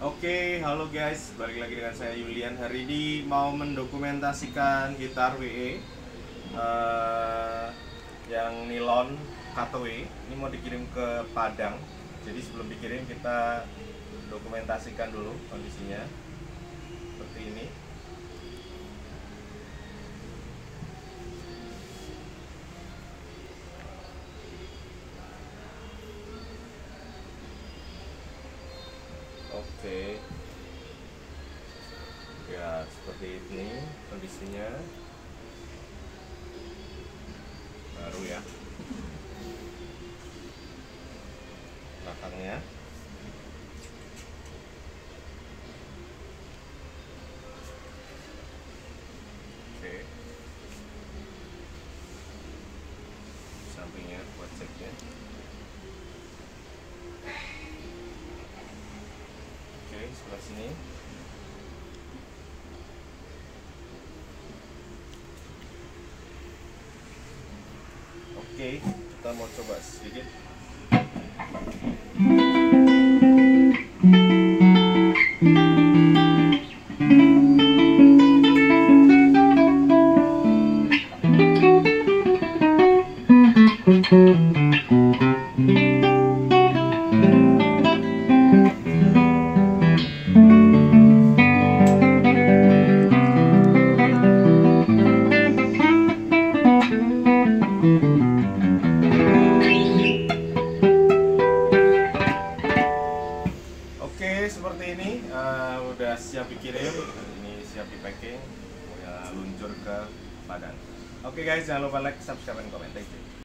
Oke, halo guys, balik lagi dengan saya Yulian. Hari ini mau mendokumentasikan gitar WE eh, yang nilon KTW. Ini mau dikirim ke Padang. Jadi sebelum dikirim kita dokumentasikan dulu kondisinya. Seperti ini. Oke. Ya, seperti ini kondisinya. Baru ya. Belakangnya. Oke. Sampingnya buat ceknya. Oke, sebelah sini. Oke, kita mau coba sedikit. Seperti ini eh, udah siap dikirim. Ini siap di packing, udah luncur ke Padang. Oke guys, jangan lupa like, subscribe, dan komen. Thank you.